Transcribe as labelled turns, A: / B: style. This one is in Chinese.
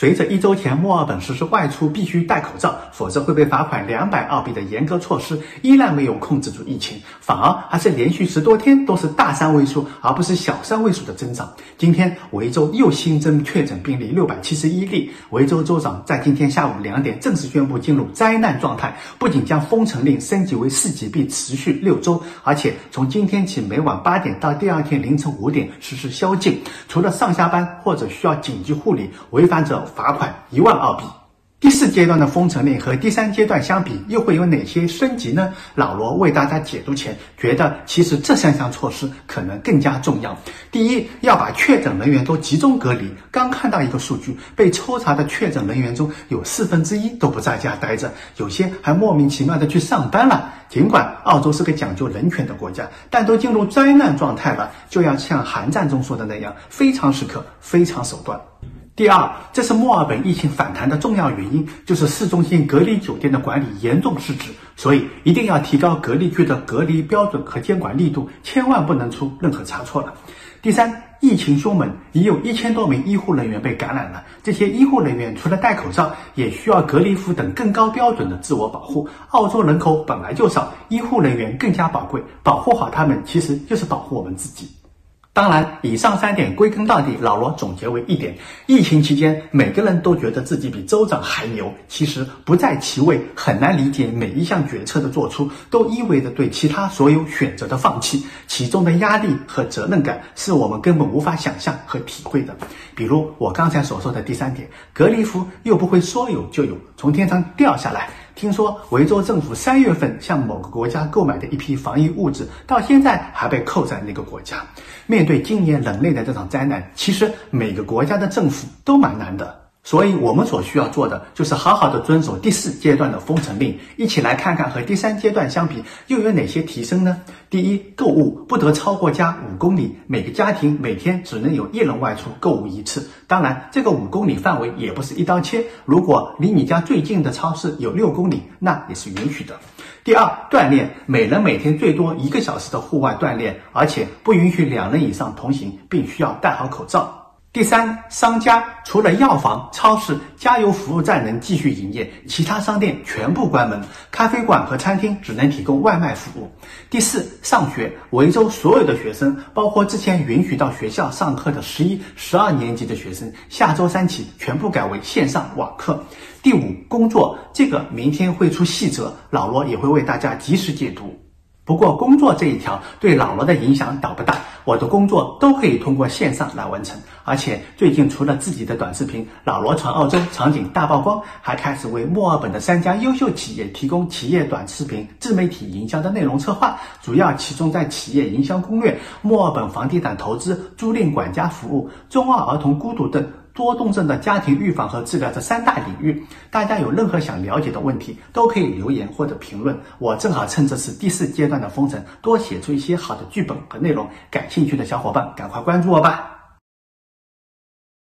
A: 随着一周前墨尔本实施外出必须戴口罩，否则会被罚款两百澳币的严格措施，依然没有控制住疫情，反而还是连续十多天都是大三位数，而不是小三位数的增长。今天维州又新增确诊病例六百七十一例，维州州长在今天下午两点正式宣布进入灾难状态，不仅将封城令升级为四级，并持续六周，而且从今天起每晚八点到第二天凌晨五点实施宵禁，除了上下班或者需要紧急护理，违反者。罚款一万澳币。第四阶段的封城令和第三阶段相比，又会有哪些升级呢？老罗为大家解读前，觉得其实这三项措施可能更加重要。第一，要把确诊人员都集中隔离。刚看到一个数据，被抽查的确诊人员中有四分之一都不在家待着，有些还莫名其妙的去上班了。尽管澳洲是个讲究人权的国家，但都进入灾难状态了，就要像韩战中说的那样，非常时刻，非常手段。第二，这是墨尔本疫情反弹的重要原因，就是市中心隔离酒店的管理严重失职，所以一定要提高隔离区的隔离标准和监管力度，千万不能出任何差错了。第三，疫情凶猛，已有一千多名医护人员被感染了，这些医护人员除了戴口罩，也需要隔离服等更高标准的自我保护。澳洲人口本来就少，医护人员更加宝贵，保护好他们，其实就是保护我们自己。当然，以上三点归根到底，老罗总结为一点：疫情期间，每个人都觉得自己比州长还牛。其实不在其位，很难理解每一项决策的做出都意味着对其他所有选择的放弃，其中的压力和责任感是我们根本无法想象和体会的。比如我刚才所说的第三点，隔离服又不会说有就有，从天上掉下来。听说维州政府三月份向某个国家购买的一批防疫物资，到现在还被扣在那个国家。面对今年人类的这场灾难，其实每个国家的政府都蛮难的。所以，我们所需要做的就是好好的遵守第四阶段的封城令。一起来看看和第三阶段相比又有哪些提升呢？第一，购物不得超过家五公里，每个家庭每天只能有一人外出购物一次。当然，这个五公里范围也不是一刀切，如果离你家最近的超市有六公里，那也是允许的。第二，锻炼，每人每天最多一个小时的户外锻炼，而且不允许两人以上同行，并需要戴好口罩。第三，商家除了药房、超市、加油服务站能继续营业，其他商店全部关门。咖啡馆和餐厅只能提供外卖服务。第四，上学，维州所有的学生，包括之前允许到学校上课的十一、十二年级的学生，下周三起全部改为线上网课。第五，工作，这个明天会出细则，老罗也会为大家及时解读。不过，工作这一条对老罗的影响倒不大，我的工作都可以通过线上来完成。而且最近除了自己的短视频《老罗闯澳洲》场景大曝光，还开始为墨尔本的三家优秀企业提供企业短视频自媒体营销的内容策划，主要集中在企业营销攻略、墨尔本房地产投资、租赁管家服务、中澳儿童孤独等。多动症的家庭预防和治疗这三大领域，大家有任何想了解的问题，都可以留言或者评论。我正好趁这次第四阶段的封城，多写出一些好的剧本和内容。感兴趣的小伙伴，赶快关注我吧。